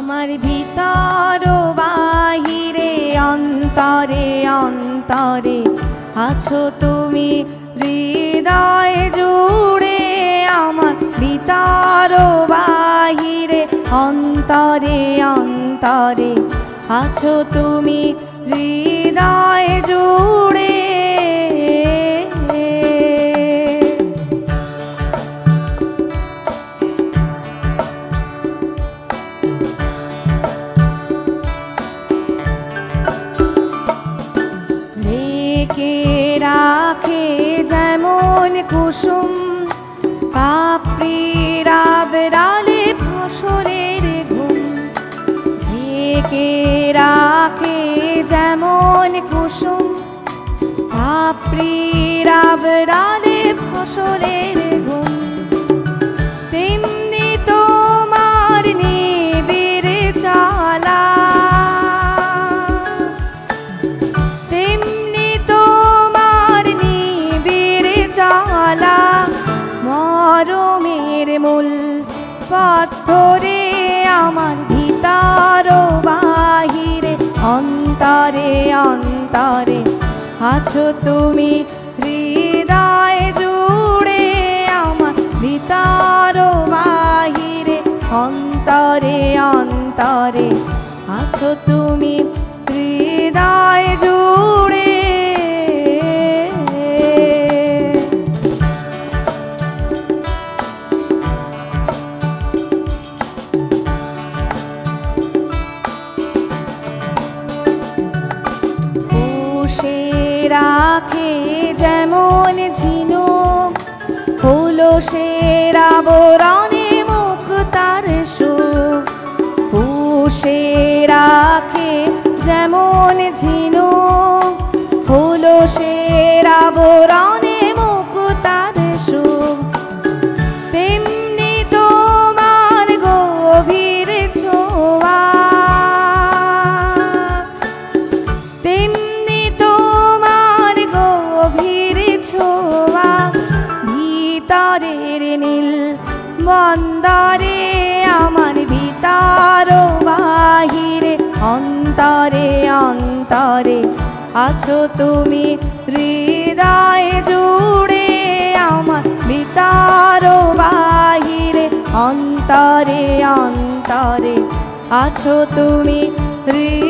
আমার ভিতর বাহিরে, অন্তরে অন্তরে আছো তুমি হৃদয় জুড়ে। আমার ভিতর বাহিরে, অন্তরে অন্তরে আছো তুমি হৃদয় জুড়ে। কুসুম। পাপড়ির আবরালে ফসলের ঘুম। ঢেকে রাখে যেমন কুসুম। পাপড়ির আবরালে ফসলের মূল পাথরে আমার ভিতর বাহিরে, অন্তরে অন্তরে। আছো তুমি হৃদয় জুড়ে আমার ভিতর বাহিরে, অন্তরে অন্তরে। আছো তুমি হৃদয় পুষে রাখে যেমন ঝিনু। হলো সে আবরণে মুখ তার সুখ পুষে রাখে যেমন ঝিনু। হলো সে আবরণে মন্দরে আমার ভিতর বাহিরে, অন্তরে অন্তরে আছো তুমি হৃদয় জুড়ে, আমার ভিতর বাহিরে, অন্তরে অন্তরে আছো তুমি হৃদয়